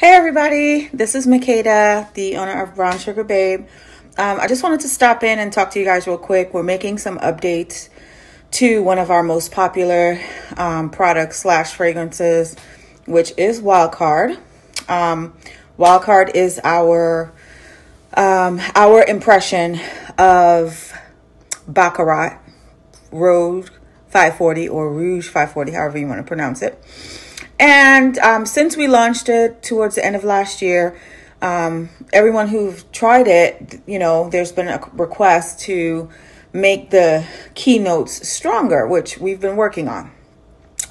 Hey everybody, this is Makeda, the owner of Brown Sugar Babe. Um, I just wanted to stop in and talk to you guys real quick. We're making some updates to one of our most popular um, products slash fragrances, which is Wildcard. Um, Wildcard is our um, our impression of Baccarat Road 540 or Rouge 540, however you want to pronounce it. And um, since we launched it towards the end of last year, um, everyone who've tried it, you know, there's been a request to make the keynotes stronger, which we've been working on.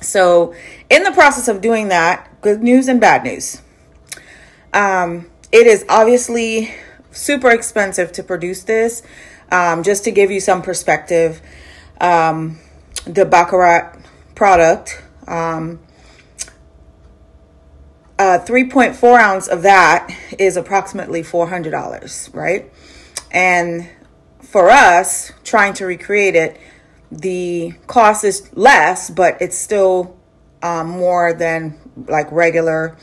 So, in the process of doing that, good news and bad news. Um, it is obviously super expensive to produce this. Um, just to give you some perspective, um, the Baccarat product um, uh, 3.4 ounce of that is approximately $400, right? And for us, trying to recreate it, the cost is less, but it's still um, more than like regular,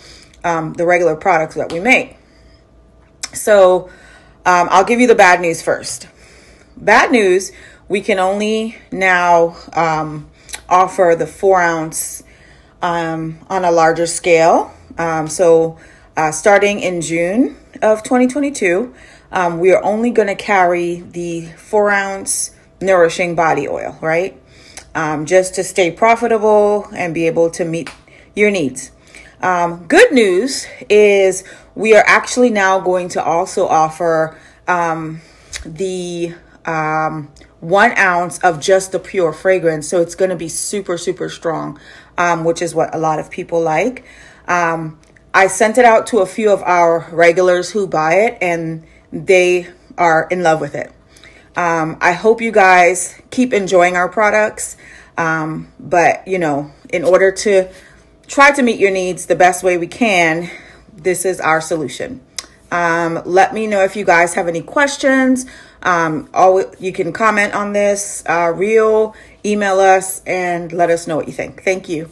um, the regular products that we make. So um, I'll give you the bad news first. Bad news, we can only now um, offer the four ounce um, on a larger scale um, so, uh, starting in June of 2022, um, we are only going to carry the four ounce nourishing body oil, right? Um, just to stay profitable and be able to meet your needs. Um, good news is we are actually now going to also offer um, the um, one ounce of just the pure fragrance. So it's going to be super, super strong, um, which is what a lot of people like. Um, I sent it out to a few of our regulars who buy it, and they are in love with it. Um, I hope you guys keep enjoying our products. Um, but, you know, in order to try to meet your needs the best way we can, this is our solution. Um, let me know if you guys have any questions. Um, you can comment on this uh, reel, email us, and let us know what you think. Thank you.